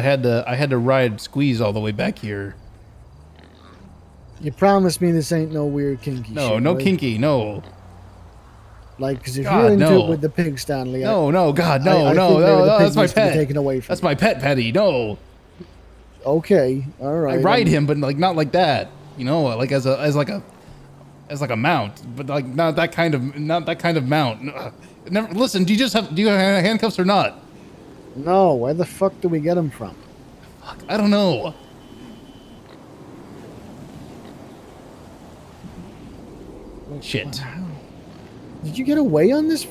I had to I had to ride squeeze all the way back here. You promise me this ain't no weird kinky No, shit, no right? kinky, no. Like, because if God, you're into no. it with the pig, Stanley, I- No, no, God, no, I no, no, no, that's my needs to be pet. taken away from That's you. my pet, Petty. No, Okay, all right. I ride I'm- him, but like not like that. You know, like as a as like a as like a mount, but like not that kind of not that kind of mount. Uh, never listen. Do you just have do you have handcuffs or not? No, where the fuck do we get them from? Fuck, I don't know. Shit. Did you get away on this?